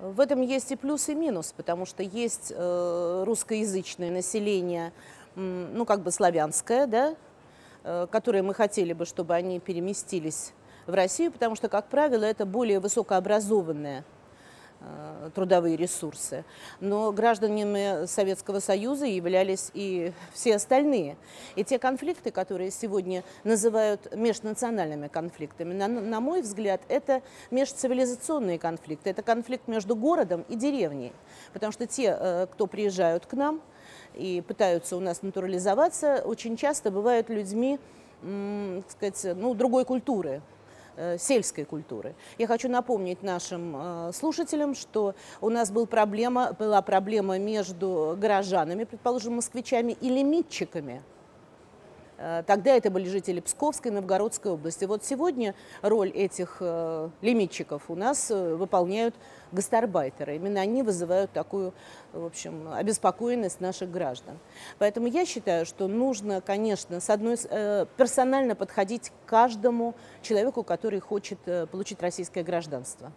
В этом есть и плюс, и минус, потому что есть э, русскоязычное население, ну, как бы славянское, да, э, которое мы хотели бы, чтобы они переместились в Россию, потому что, как правило, это более высокообразованное трудовые ресурсы. Но гражданами Советского Союза являлись и все остальные. И те конфликты, которые сегодня называют межнациональными конфликтами, на, на мой взгляд, это межцивилизационные конфликты. Это конфликт между городом и деревней. Потому что те, э, кто приезжают к нам и пытаются у нас натурализоваться, очень часто бывают людьми, так сказать, ну, другой культуры. Э, сельской культуры. Я хочу напомнить нашим э, слушателям, что у нас был проблема, была проблема между горожанами, предположим, москвичами и лимитчиками. Э, тогда это были жители Псковской и Новгородской области. Вот сегодня роль этих э, лимитчиков у нас э, выполняют гастарбайтеры. Именно они вызывают такую, в общем, обеспокоенность наших граждан. Поэтому я считаю, что нужно, конечно, с одной персонально подходить к каждому человеку, который хочет получить российское гражданство.